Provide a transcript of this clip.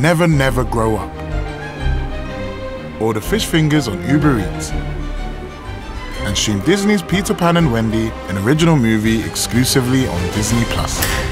Never Never Grow Up. Or the fish fingers on Uber Eats. And stream Disney's Peter Pan and Wendy, an original movie exclusively on Disney Plus.